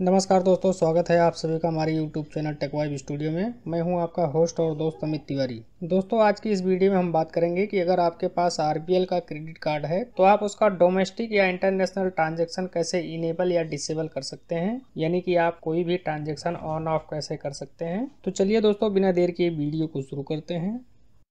नमस्कार दोस्तों, स्वागत है आप सभी का हमारे YouTube चैनल टेकवाइब स्टूडियो में। मैं हूँ आपका होस्ट और दोस्त अमित तिवारी। दोस्तों, आज की इस वीडियो में हम बात करेंगे कि अगर आपके पास RBL का क्रेडिट कार्ड है तो आप उसका डोमेस्टिक या इंटरनेशनल ट्रांजेक्शन कैसे इनेबल या डिसेबल कर सकते हैं? यानी कि आप कोई भी ट्रांजेक्शन ऑन ऑफ़ कैसे कर सकते हैं? तो चलिए दोस्तों, बिना देर के वीडियो को शुरू करते हैं।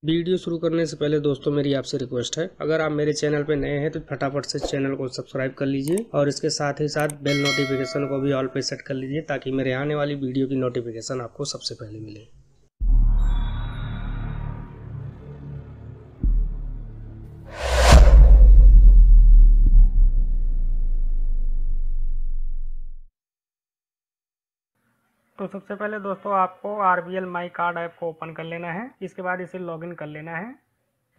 वीडियो शुरू करने से पहले दोस्तों, मेरी आपसे रिक्वेस्ट है, अगर आप मेरे चैनल पर नए हैं तो फटाफट से चैनल को सब्सक्राइब कर लीजिए और इसके साथ ही साथ बेल नोटिफिकेशन को भी ऑल पे सेट कर लीजिए, ताकि मेरे आने वाली वीडियो की नोटिफिकेशन आपको सबसे पहले मिले। तो सबसे पहले दोस्तों आपको R B L my card app को ओपन कर लेना है। इसके बाद इसे लॉगिन कर लेना है।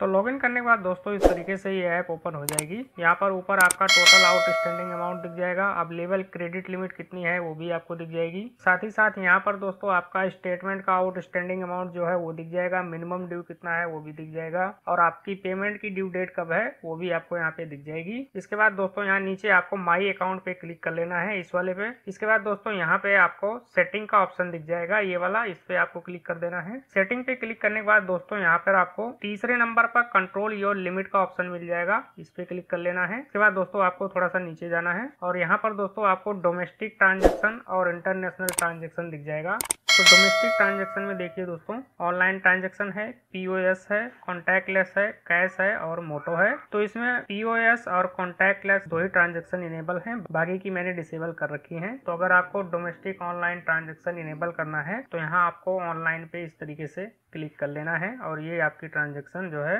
तो लॉगिन करने के बाद दोस्तों, इस तरीके से ये ऐप ओपन हो जाएगी। यहाँ पर ऊपर आपका टोटल आउटस्टैंडिंग अमाउंट दिख जाएगा। अब लेवल क्रेडिट लिमिट कितनी है, वो भी आपको दिख जाएगी। साथ ही साथ यहाँ पर दोस्तों, आपका स्टेटमेंट का आउटस्टैंडिंग अमाउंट जो है, वो दिख जाएगा। मिनिमम ड्यू कितना है, वो भी दिख जाएगा। और आपकी पेमेंट की ड्यू डेट कब है, वो भी आपको यहाँ पे दिख जाएगी। इसके बाद दोस्तों, यहाँ नीचे आपको माई अकाउंट पे क्लिक कर लेना है, इस वाले पे। इसके बाद दोस्तों, यहाँ पे आपको सेटिंग का ऑप्शन दिख जाएगा। ये वाला, इस पे आपको क्लिक कर देना है। सेटिंग पे क्लिक करने के बाद दोस्तों, यहाँ पर आपको तीसरे नंबर पर कंट्रोल योर लिमिट का ऑप्शन मिल जाएगा। इस पे क्लिक कर लेना है। इसके बाद दोस्तों, आपको थोड़ा सा नीचे जाना है। और यहाँ पर दोस्तों, आपको डोमेस्टिक ट्रांजेक्शन और इंटरनेशनल ट्रांजेक्शन दिख जाएगा। तो डोमेस्टिक ट्रांजेक्शन में देखिए दोस्तों ऑनलाइन ट्रांजेक्शन है पीओएस है कॉन्टैक्टलेस है कैश है और मोटो है। तो इसमें पीओएस और कॉन्टैक्टलेस दो ही ट्रांजेक्शन इनेबल हैं, बाकी की मैंने डिसेबल कर रखी हैं। तो अगर आपको डोमेस्टिक ऑनलाइन ट्रांजेक्शन इनेबल करना है तो यहाँ आपको ऑनलाइन पे इस तरीके से क्लिक कर लेना है और ये आपकी ट्रांजेक्शन जो है,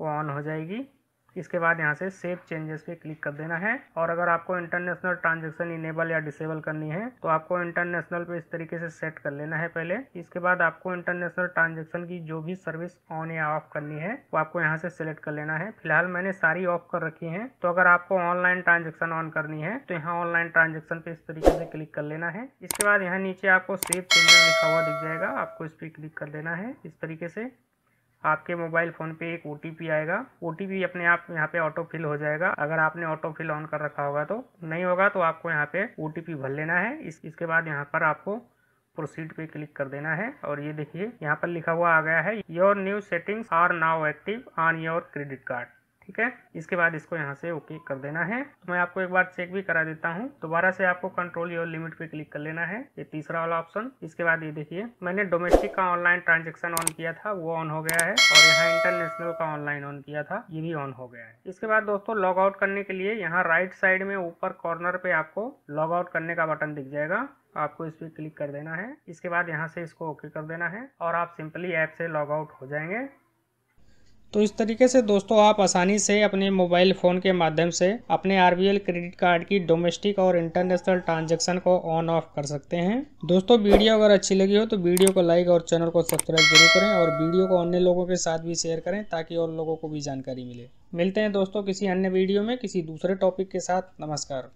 वो ऑन हो जाएगी। इसके बाद यहाँ से सेव चेंजेस पे क्लिक कर देना है। और अगर आपको इंटरनेशनल ट्रांजेक्शन इनेबल या डिसेबल करनी है तो आपको इंटरनेशनल पे इस तरीके से सेट कर लेना है पहले। इसके बाद आपको इंटरनेशनल ट्रांजेक्शन की जो भी सर्विस ऑन या ऑफ़ करनी है, वो आपको यहाँ से सिलेक्ट कर लेना है। फ़िलहाल मैंने सारी ऑफ़ कर रखी है। तो अगर आपको ऑनलाइन ट्रांजेक्शन ऑन करनी है तो यहाँ ऑनलाइन ट्रांजेक्शन पे इस तरीके से क्लिक कर लेना है। इसके बाद यहाँ नीचे आपको सेव चेंजेस लिखा हुआ दिख जाएगा। आपको इस पर क्लिक कर देना है इस तरीके से। आपके मोबाइल फ़ोन पे एक ओटीपी आएगा। ओटीपी अपने आप यहाँ पे ऑटो फिल हो जाएगा। अगर आपने ऑटो फिल ऑन कर रखा होगा तो नहीं होगा तो आपको यहाँ पे ओटीपी भर लेना है। इस, इसके बाद यहाँ पर आपको प्रोसीड पे क्लिक कर देना है। और ये देखिए, यहाँ पर लिखा हुआ आ गया है your new settings are now active on your credit card ठीक है? इसके बाद इसको यहाँ से ओके कर देना है। मैं आपको एक बार चेक भी करा देता हूँ। दोबारा से आपको कंट्रोल योर लिमिट पे क्लिक कर लेना है। ये तीसरा वाला ऑप्शन इसके बाद ये देखिए, मैंने डोमेस्टिक का ऑनलाइन ट्रांजेक्शन ऑन किया था, वो ऑन हो गया है। और यहाँ इंटरनेशनल का ऑनलाइन ऑन किया था, ये भी ऑन हो गया है। इसके बाद दोस्तों लॉग आउट करने के लिए यहाँ राइट साइड में ऊपर कॉर्नर पे आपको लॉग आउट करने का बटन दिख जाएगा। आपको इस पर क्लिक कर देना है। इसके बाद यहाँ से इसको ओके कर देना है। और आप सिंपली ऐप से लॉग आउट हो जाएँगे। तो इस तरीके से दोस्तों आप आसानी से अपने मोबाइल फ़ोन के माध्यम से अपने आर क्रेडिट कार्ड की डोमेस्टिक और इंटरनेशनल ट्रांजैक्शन को ऑन ऑफ़ कर सकते हैं। दोस्तों, वीडियो अगर अच्छी लगी हो तो वीडियो को लाइक और चैनल को सब्सक्राइब ज़रूर करें और वीडियो को अन्य लोगों के साथ भी शेयर करें ताकि और लोगों को भी जानकारी मिले। मिलते हैं दोस्तों किसी अन्य वीडियो में किसी दूसरे टॉपिक के साथ। नमस्कार।